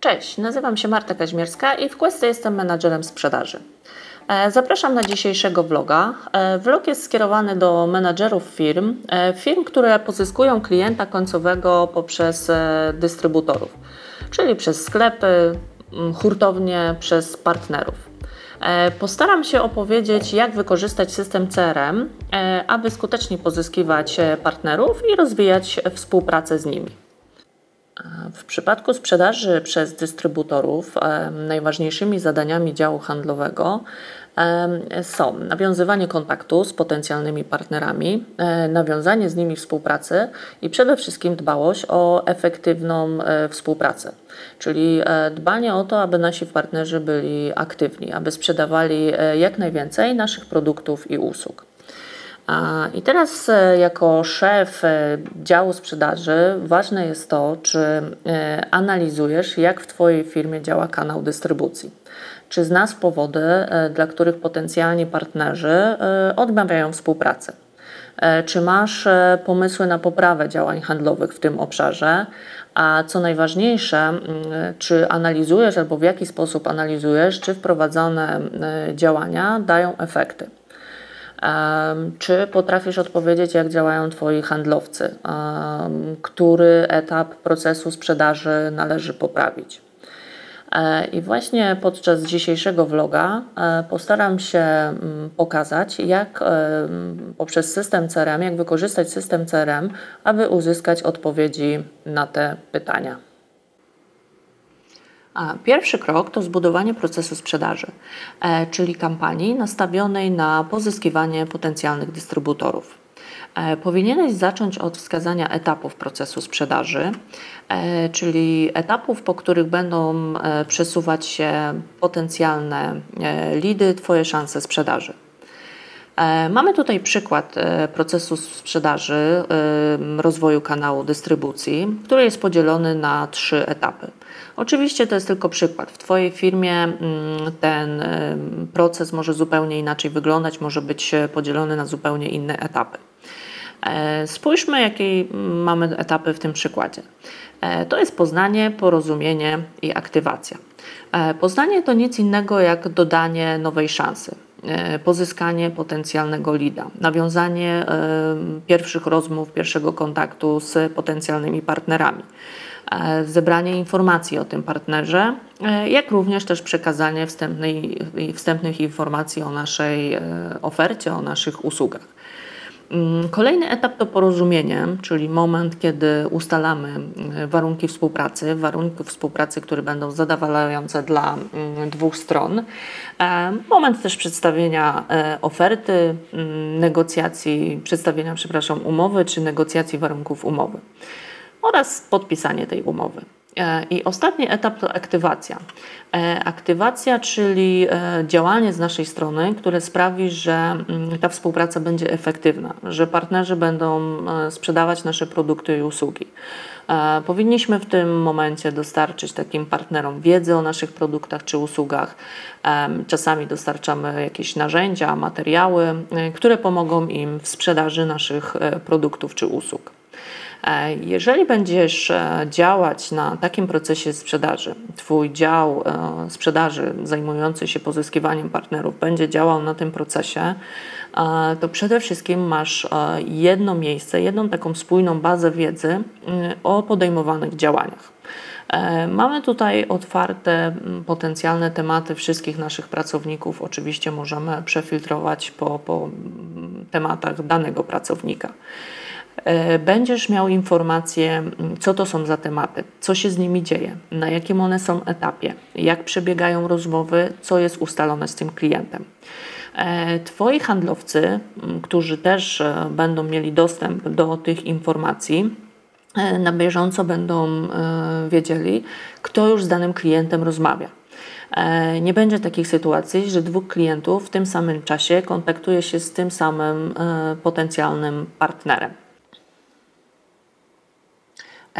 Cześć, nazywam się Marta Kaźmierska i w Questy jestem menadżerem sprzedaży. E, zapraszam na dzisiejszego vloga. E, vlog jest skierowany do menadżerów firm, e, firm, które pozyskują klienta końcowego poprzez dystrybutorów, czyli przez sklepy, hurtownie, przez partnerów. Postaram się opowiedzieć, jak wykorzystać system CRM, aby skutecznie pozyskiwać partnerów i rozwijać współpracę z nimi. W przypadku sprzedaży przez dystrybutorów najważniejszymi zadaniami działu handlowego są nawiązywanie kontaktu z potencjalnymi partnerami, e, nawiązanie z nimi współpracy i przede wszystkim dbałość o efektywną e, współpracę, czyli e, dbanie o to, aby nasi partnerzy byli aktywni, aby sprzedawali jak najwięcej naszych produktów i usług. I teraz, e, jako szef e, działu sprzedaży, ważne jest to, czy e, analizujesz, jak w Twojej firmie działa kanał dystrybucji. Czy znasz powody, dla których potencjalni partnerzy odmawiają współpracy? Czy masz pomysły na poprawę działań handlowych w tym obszarze? A co najważniejsze, czy analizujesz albo w jaki sposób analizujesz, czy wprowadzone działania dają efekty? Czy potrafisz odpowiedzieć, jak działają Twoi handlowcy? Który etap procesu sprzedaży należy poprawić? E, I właśnie podczas dzisiejszego vloga e, postaram się mm, pokazać, jak poprzez system CRM, jak wykorzystać system CRM, aby uzyskać odpowiedzi na te pytania. Pierwszy krok to zbudowanie procesu sprzedaży, e, czyli kampanii nastawionej na pozyskiwanie potencjalnych dystrybutorów. E, powinieneś zacząć od wskazania etapów procesu sprzedaży, e, czyli etapów, po których będą przesuwać się potencjalne lidy, Twoje szanse sprzedaży. Mamy tutaj przykład procesu sprzedaży, rozwoju kanału dystrybucji, który jest podzielony na trzy etapy. Oczywiście to jest tylko przykład. W Twojej firmie mm, ten proces może zupełnie inaczej wyglądać, może być podzielony na zupełnie inne etapy. E, spójrzmy, jakie mamy etapy w tym przykładzie. E, to jest poznanie, porozumienie i aktywacja. E, poznanie to nic innego jak dodanie nowej szansy, pozyskanie potencjalnego lida, nawiązanie pierwszych rozmów, pierwszego kontaktu z potencjalnymi partnerami. E, zebranie informacji o tym partnerze, e, jak również też przekazanie wstępnych informacji o naszej e, ofercie, o naszych usługach. Mm, kolejny etap to porozumienie, czyli moment, kiedy ustalamy warunki współpracy, warunki współpracy, które będą zadowalające dla mm, dwóch stron. Moment też przedstawienia oferty, mm, negocjacji, przedstawienia, przepraszam, umowy czy negocjacji warunków umowy oraz podpisanie tej umowy. E, I ostatni etap to aktywacja. E, aktywacja, czyli e, działanie z naszej strony, które sprawi, że mm, ta współpraca będzie efektywna, że partnerzy będą sprzedawać nasze produkty i usługi. Powinniśmy w tym momencie dostarczyć takim partnerom wiedzy o naszych produktach czy usługach. Czasami dostarczamy jakieś narzędzia, materiały, które pomogą im w sprzedaży naszych produktów czy usług. E, jeżeli będziesz e, działać na takim procesie sprzedaży, Twój dział e, sprzedaży zajmujący się pozyskiwaniem partnerów będzie działał na tym procesie, to przede wszystkim masz jedno miejsce, jedną taką spójną bazę wiedzy o podejmowanych działaniach. Mamy tutaj otwarte potencjalne tematy wszystkich naszych pracowników. Oczywiście możemy przefiltrować po, po tematach danego pracownika. E, będziesz miał informacje, co to są za tematy, co się z nimi dzieje, na jakim one są etapie, jak przebiegają rozmowy, co jest ustalone z tym klientem. E, twoi handlowcy, którzy też e, będą mieli dostęp do tych informacji, na bieżąco będą wiedzieli, kto już z danym klientem rozmawia. Nie będzie takich sytuacji, że dwóch klientów w tym samym czasie kontaktuje się z tym samym potencjalnym partnerem.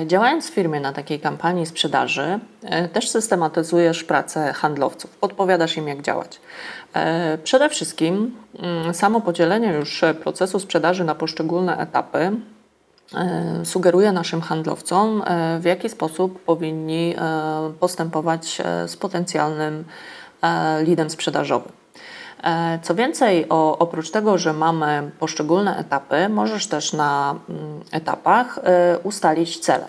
E, działając w firmie na takiej kampanii sprzedaży, e, też systematyzujesz pracę handlowców, podpowiadasz im, jak działać. E, przede wszystkim mm, samo podzielenie już procesu sprzedaży na poszczególne etapy sugeruje naszym handlowcom, w jaki sposób powinni postępować z potencjalnym lidem sprzedażowym. Co więcej, o, oprócz tego, że mamy poszczególne etapy, możesz też na mm, etapach ustalić cele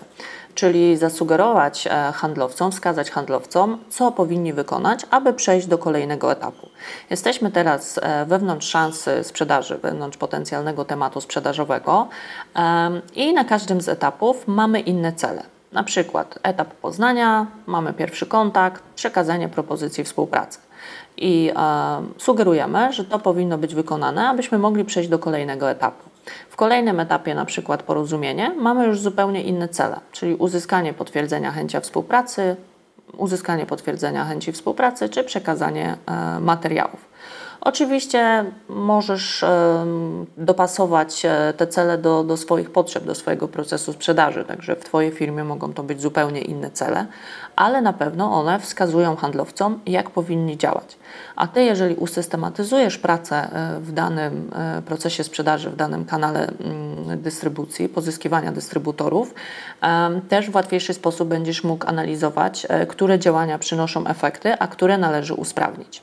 czyli zasugerować e, handlowcom, wskazać handlowcom, co powinni wykonać, aby przejść do kolejnego etapu. Jesteśmy teraz e, wewnątrz szansy sprzedaży, wewnątrz potencjalnego tematu sprzedażowego i na każdym z etapów mamy inne cele. Na przykład etap poznania, mamy pierwszy kontakt, przekazanie propozycji współpracy. I sugerujemy, że to powinno być wykonane, abyśmy mogli przejść do kolejnego etapu. W kolejnym etapie, na przykład porozumienie, mamy już zupełnie inne cele, czyli uzyskanie potwierdzenia chęci współpracy, uzyskanie potwierdzenia chęci współpracy czy przekazanie e, materiałów. Oczywiście możesz dopasować e, te cele do, do swoich potrzeb, do swojego procesu sprzedaży, także w Twojej firmie mogą to być zupełnie inne cele, ale na pewno one wskazują handlowcom, jak powinni działać. A Ty, jeżeli usystematyzujesz pracę e, w danym e, procesie sprzedaży, w danym kanale mm, dystrybucji, pozyskiwania dystrybutorów, też w łatwiejszy sposób będziesz mógł analizować, które działania przynoszą efekty, a które należy usprawnić.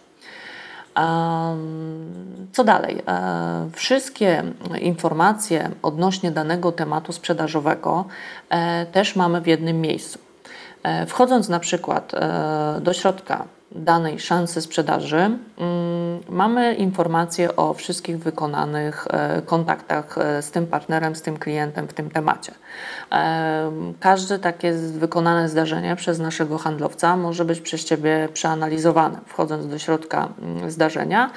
Co dalej? E, wszystkie informacje odnośnie danego tematu sprzedażowego e, też mamy w jednym miejscu. E, wchodząc na przykład do środka danej szansy sprzedaży, mm, mamy informacje o wszystkich wykonanych kontaktach z tym partnerem, z tym klientem w tym temacie. Każde takie wykonane zdarzenie przez naszego handlowca może być przez Ciebie przeanalizowane. Wchodząc do środka mm, zdarzenia,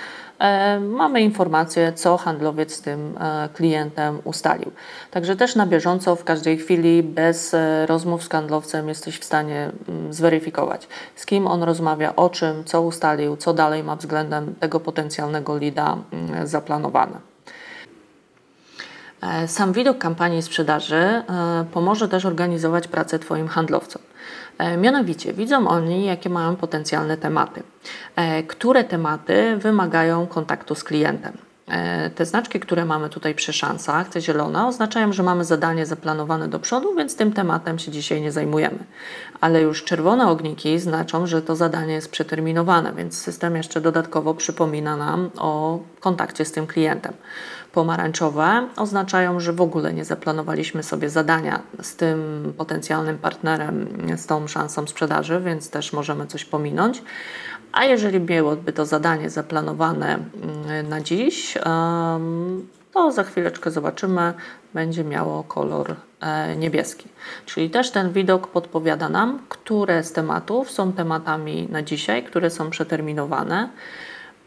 mamy informację, co handlowiec z tym e, klientem ustalił. Także też na bieżąco, w każdej chwili, bez e, rozmów z handlowcem, jesteś w stanie mm, zweryfikować, z kim on rozmawia, o czym, co ustalił, co dalej ma względem tego potencjalnego lida mm, zaplanowane. Sam widok kampanii sprzedaży pomoże też organizować pracę Twoim handlowcom. E, mianowicie widzą oni, jakie mają potencjalne tematy, e, które tematy wymagają kontaktu z klientem. E, te znaczki, które mamy tutaj przy szansach, te zielone, oznaczają, że mamy zadanie zaplanowane do przodu, więc tym tematem się dzisiaj nie zajmujemy. Ale już czerwone ogniki znaczą, że to zadanie jest przeterminowane, więc system jeszcze dodatkowo przypomina nam o kontakcie z tym klientem pomarańczowe oznaczają, że w ogóle nie zaplanowaliśmy sobie zadania z tym potencjalnym partnerem, z tą szansą sprzedaży, więc też możemy coś pominąć. A jeżeli byłoby to zadanie zaplanowane mm, na dziś, to za chwileczkę zobaczymy, będzie miało kolor e, niebieski. Czyli też ten widok podpowiada nam, które z tematów są tematami na dzisiaj, które są przeterminowane.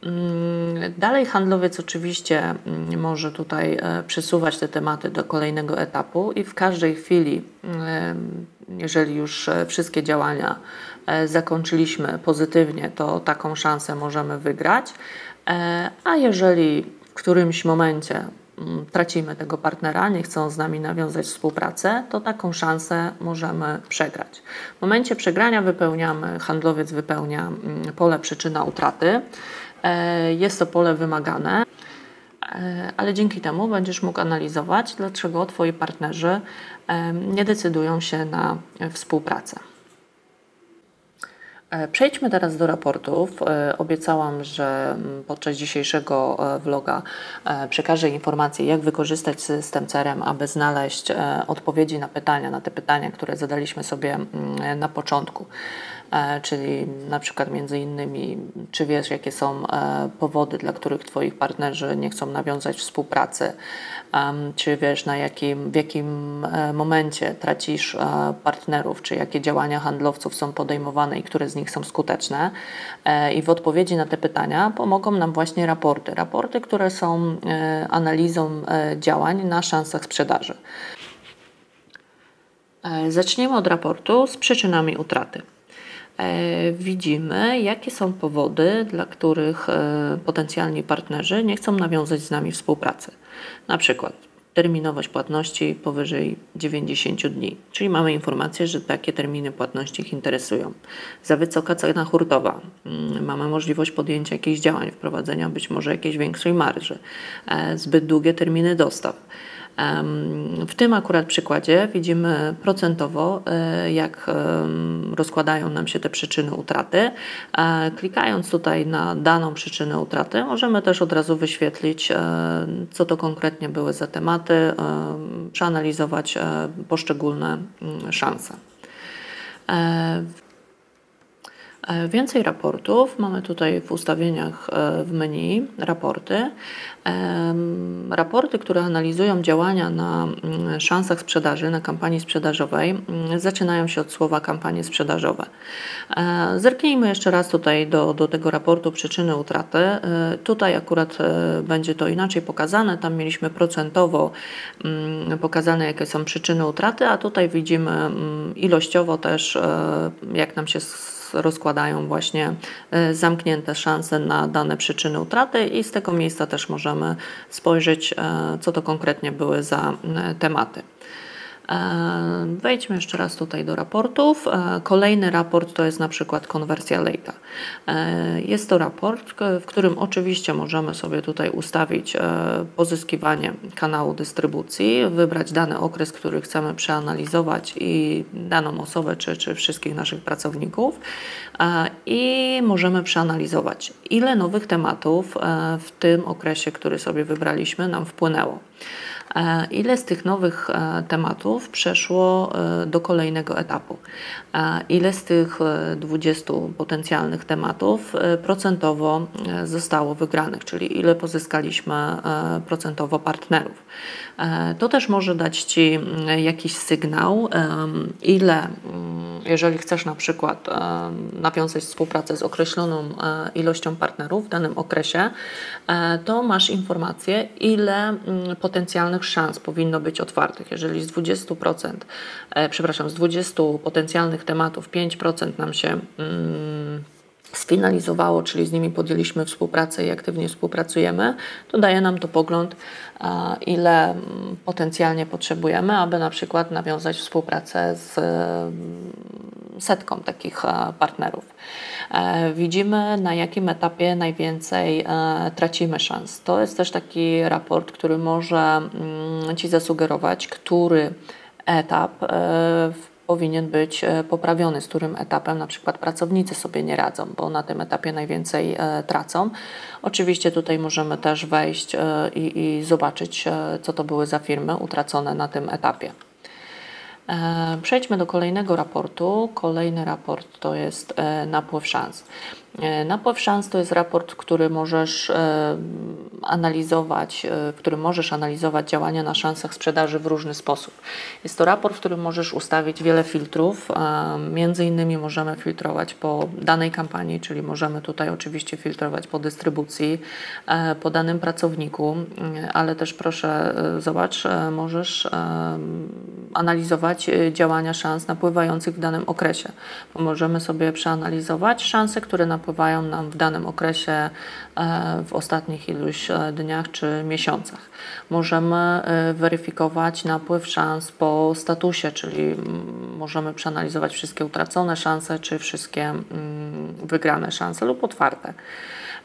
Mm, dalej handlowiec oczywiście mm, może tutaj e, przesuwać te tematy do kolejnego etapu i w każdej chwili, mm, jeżeli już e, wszystkie działania e, zakończyliśmy pozytywnie, to taką szansę możemy wygrać. A jeżeli w którymś momencie tracimy tego partnera, nie chcą z nami nawiązać współpracę, to taką szansę możemy przegrać. W momencie przegrania wypełniamy, handlowiec wypełnia pole przyczyna utraty. E, jest to pole wymagane, e, ale dzięki temu będziesz mógł analizować, dlaczego Twoi partnerzy e, nie decydują się na współpracę. Przejdźmy teraz do raportów. Obiecałam, że mm, podczas dzisiejszego vloga przekażę informacje, jak wykorzystać system CRM, aby znaleźć odpowiedzi na pytania, na te pytania, które zadaliśmy sobie mm, na początku. E, czyli na przykład między innymi, czy wiesz, jakie są e, powody, dla których Twoich partnerzy nie chcą nawiązać współpracy, czy wiesz, na jakim, w jakim e, momencie tracisz partnerów, czy jakie działania handlowców są podejmowane i które z nich są skuteczne. I w odpowiedzi na te pytania pomogą nam właśnie raporty. Raporty, które są analizą działań na szansach sprzedaży. Zaczniemy od raportu z przyczynami utraty. E, widzimy, jakie są powody, dla których e, potencjalni partnerzy nie chcą nawiązać z nami współpracy. Na przykład terminowość płatności powyżej 90 dni, czyli mamy informację, że takie terminy płatności ich interesują. Za wysoka cena hurtowa, mm, mamy możliwość podjęcia jakichś działań, wprowadzenia być może jakiejś większej marży, e, zbyt długie terminy dostaw W tym akurat przykładzie widzimy procentowo, e, jak rozkładają nam się te przyczyny utraty. Klikając tutaj na daną przyczynę utraty, możemy też od razu wyświetlić, co to konkretnie były za tematy, przeanalizować poszczególne mm, szanse. E, więcej raportów mamy tutaj w ustawieniach e, w menu raporty. Raporty, które analizują działania na mm, szansach sprzedaży, na kampanii sprzedażowej, mm, zaczynają się od słowa kampanie sprzedażowe. E, zerknijmy jeszcze raz tutaj do, do tego raportu przyczyny utraty. Tutaj akurat będzie to inaczej pokazane. Tam mieliśmy procentowo mm, pokazane, jakie są przyczyny utraty, a tutaj widzimy ilościowo też, jak nam się rozkładają właśnie e, zamknięte szanse na dane przyczyny utraty i z tego miejsca też możemy spojrzeć, e, co to konkretnie były za e, tematy. E, wejdźmy jeszcze raz tutaj do raportów. E, kolejny raport to jest na przykład konwersja Lake'a. E, jest to raport, w którym oczywiście możemy sobie tutaj ustawić pozyskiwanie kanału dystrybucji, wybrać dany okres, który chcemy przeanalizować i daną osobę czy, czy wszystkich naszych pracowników i możemy przeanalizować, ile nowych tematów w tym okresie, który sobie wybraliśmy, nam wpłynęło. E, ile z tych nowych e, tematów przeszło e, do kolejnego etapu? Ile z tych 20 potencjalnych tematów procentowo zostało wygranych, czyli ile pozyskaliśmy procentowo partnerów? To też może dać Ci mm, jakiś sygnał, ile, mm, jeżeli chcesz na przykład nawiązać współpracę z określoną ilością partnerów w danym okresie, to masz informację, ile mm, potencjalnych szans powinno być otwartych. Jeżeli z 20%, e, przepraszam, z 20 potencjalnych tematów 5% nam się mm, sfinalizowało, czyli z nimi podjęliśmy współpracę i aktywnie współpracujemy, to daje nam to pogląd, ile mm, potencjalnie potrzebujemy, aby na przykład nawiązać współpracę z mm, setką takich partnerów. E, widzimy, na jakim etapie najwięcej e, tracimy szans. To jest też taki raport, który może mm, Ci zasugerować, który etap e, powinien być poprawiony, z którym etapem na przykład pracownicy sobie nie radzą, bo na tym etapie najwięcej tracą. Oczywiście tutaj możemy też wejść i, i zobaczyć, co to były za firmy utracone na tym etapie. E, przejdźmy do kolejnego raportu. Kolejny raport to jest e, napływ szans. E, napływ szans to jest raport, który możesz analizować, w którym możesz analizować działania na szansach sprzedaży w różny sposób. Jest to raport, w którym możesz ustawić wiele filtrów. Między innymi możemy filtrować po danej kampanii, czyli możemy tutaj oczywiście filtrować po dystrybucji, po danym pracowniku, ale też proszę zobacz, możesz analizować działania szans napływających w danym okresie. Możemy sobie przeanalizować szanse, które napływają nam w danym okresie e, w ostatnich iluś e, dniach czy miesiącach. Możemy e, weryfikować napływ szans po statusie, czyli możemy przeanalizować wszystkie utracone szanse czy wszystkie wygrane szanse lub otwarte.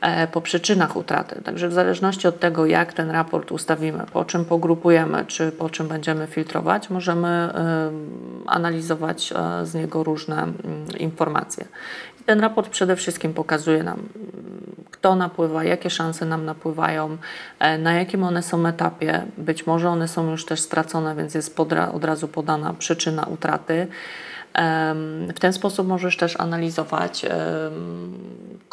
E, po przyczynach utraty. Także w zależności od tego, jak ten raport ustawimy, po czym pogrupujemy, czy po czym będziemy filtrować, możemy e, analizować e, z niego różne informacje. Ten raport przede wszystkim pokazuje nam, kto napływa, jakie szanse nam napływają, na jakim one są etapie. Być może one są już też stracone, więc jest od razu podana przyczyna utraty. W ten sposób możesz też analizować,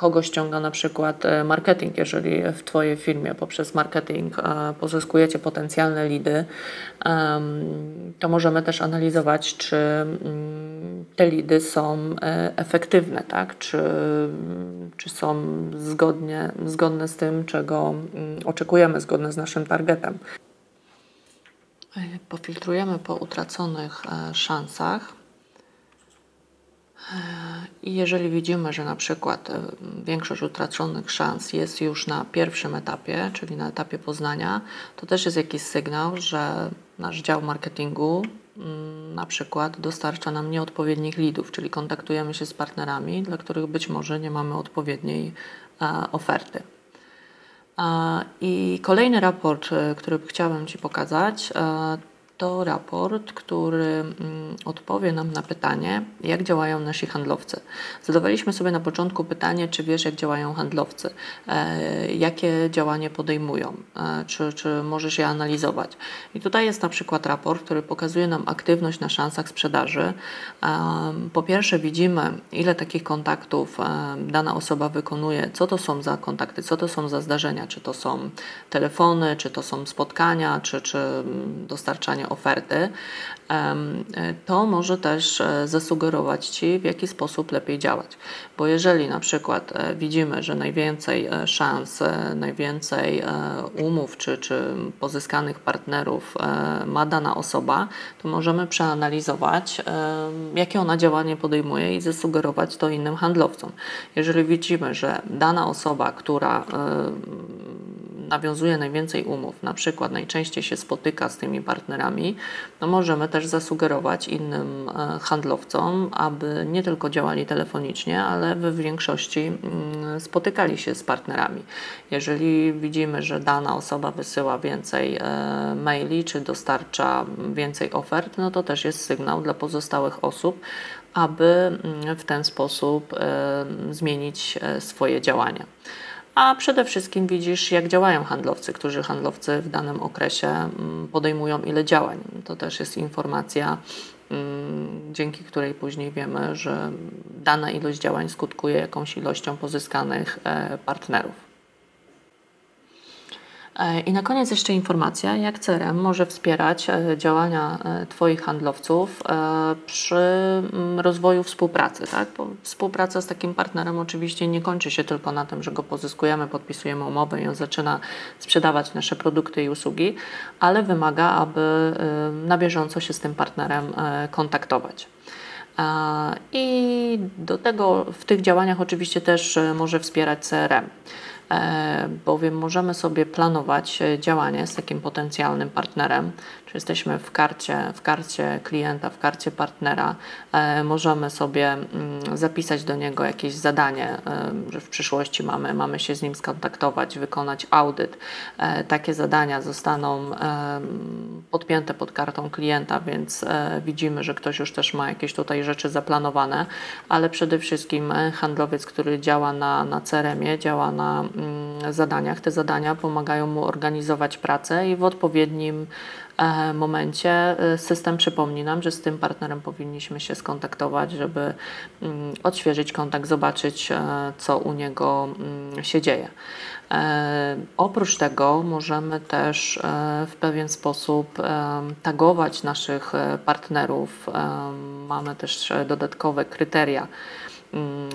kogo ściąga na przykład e, marketing. Jeżeli w Twojej firmie poprzez marketing e, pozyskujecie potencjalne lidy, to możemy też analizować, czy mm, te lidy są e, efektywne, tak? czy, czy są zgodnie, zgodne z tym, czego mm, oczekujemy, zgodne z naszym targetem. Pofiltrujemy po utraconych szansach. I jeżeli widzimy, że na przykład e, większość utraconych szans jest już na pierwszym etapie, czyli na etapie poznania, to też jest jakiś sygnał, że nasz dział marketingu mm, na przykład dostarcza nam nieodpowiednich lidów, czyli kontaktujemy się z partnerami, dla których być może nie mamy odpowiedniej e, oferty. I kolejny raport, który chciałabym Ci pokazać, to raport, który mm, odpowie nam na pytanie, jak działają nasi handlowcy. Zadawaliśmy sobie na początku pytanie, czy wiesz, jak działają handlowcy, e, jakie działanie podejmują, e, czy, czy możesz je analizować. I tutaj jest na przykład raport, który pokazuje nam aktywność na szansach sprzedaży. E, po pierwsze, widzimy, ile takich kontaktów dana osoba wykonuje, co to są za kontakty, co to są za zdarzenia, czy to są telefony, czy to są spotkania, czy, czy mm, dostarczanie oferty, to może też e, zasugerować Ci, w jaki sposób lepiej działać. Bo jeżeli na przykład e, widzimy, że najwięcej e, szans, najwięcej umów czy, czy pozyskanych partnerów ma dana osoba, to możemy przeanalizować, jakie ona działanie podejmuje i zasugerować to innym handlowcom. Jeżeli widzimy, że dana osoba, która nawiązuje najwięcej umów, na przykład najczęściej się spotyka z tymi partnerami, no możemy też zasugerować innym e, handlowcom, aby nie tylko działali telefonicznie, ale w większości mm, spotykali się z partnerami. Jeżeli widzimy, że dana osoba wysyła więcej e, maili czy dostarcza więcej ofert, no to też jest sygnał dla pozostałych osób, aby mm, w ten sposób e, zmienić swoje działania a przede wszystkim widzisz, jak działają handlowcy, którzy handlowcy w danym okresie mm, podejmują ile działań. To też jest informacja, mm, dzięki której później wiemy, że dana ilość działań skutkuje jakąś ilością pozyskanych e, partnerów. E, I na koniec jeszcze informacja, jak CRM może wspierać e, działania e, Twoich handlowców przy mm, rozwoju współpracy. Tak? Bo współpraca z takim partnerem oczywiście nie kończy się tylko na tym, że go pozyskujemy, podpisujemy umowę i on zaczyna sprzedawać nasze produkty i usługi, ale wymaga, aby na bieżąco się z tym partnerem kontaktować. I do tego w tych działaniach oczywiście też może wspierać CRM. E, bowiem możemy sobie planować e, działanie z takim potencjalnym partnerem, czy jesteśmy w karcie, w karcie klienta, w karcie partnera, e, możemy sobie mm, zapisać do niego jakieś zadanie, że w przyszłości mamy, mamy się z nim skontaktować, wykonać audyt. Takie zadania zostaną podpięte pod kartą klienta, więc widzimy, że ktoś już też ma jakieś tutaj rzeczy zaplanowane, ale przede wszystkim handlowiec, który działa na, na CRM-ie, działa na Mm, zadaniach. Te zadania pomagają mu organizować pracę i w odpowiednim e, momencie e, system przypomni nam, że z tym partnerem powinniśmy się skontaktować, żeby mm, odświeżyć kontakt, zobaczyć, e, co u niego mm, się dzieje. Oprócz tego możemy też w pewien sposób tagować naszych partnerów. Mamy też dodatkowe kryteria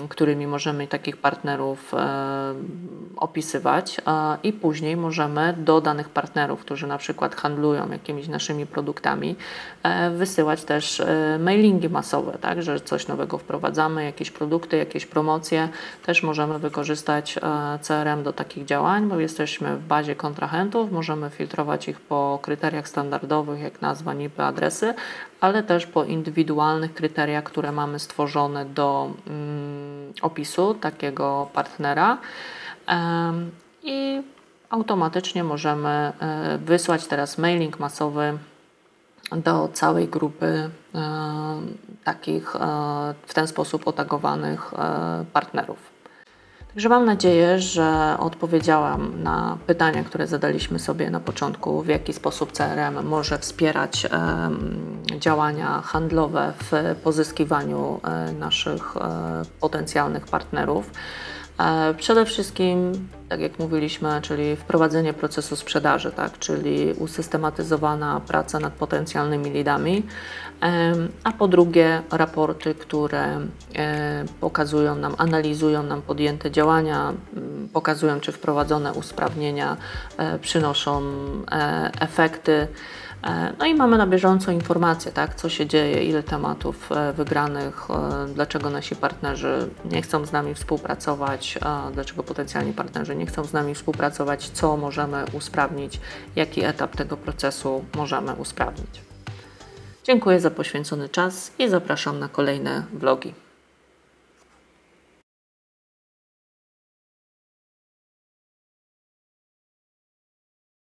którymi możemy takich partnerów e, opisywać i później możemy do danych partnerów, którzy na przykład handlują jakimiś naszymi produktami, e, wysyłać też e, mailingi masowe, tak, że coś nowego wprowadzamy, jakieś produkty, jakieś promocje, też możemy wykorzystać CRM do takich działań, bo jesteśmy w bazie kontrahentów, możemy filtrować ich po kryteriach standardowych, jak nazwa, NIP, adresy, ale też po indywidualnych kryteriach, które mamy stworzone do mm, opisu takiego partnera. I automatycznie możemy e, wysłać teraz mailing masowy do całej grupy takich e, w ten sposób otagowanych e, partnerów. Także mam nadzieję, że odpowiedziałam na pytania, które zadaliśmy sobie na początku, w jaki sposób CRM może wspierać działania handlowe w pozyskiwaniu e, naszych e, potencjalnych partnerów. E, przede wszystkim, tak jak mówiliśmy, czyli wprowadzenie procesu sprzedaży, tak, czyli usystematyzowana praca nad potencjalnymi lidami, a po drugie raporty, które pokazują nam, analizują nam podjęte działania, pokazują, czy wprowadzone usprawnienia e, przynoszą e, efekty. E, no i mamy na bieżąco informacje, tak, co się dzieje, ile tematów wygranych, dlaczego nasi partnerzy nie chcą z nami współpracować, dlaczego potencjalni partnerzy nie chcą z nami współpracować, co możemy usprawnić, jaki etap tego procesu możemy usprawnić. Dziękuję za poświęcony czas i zapraszam na kolejne vlogi.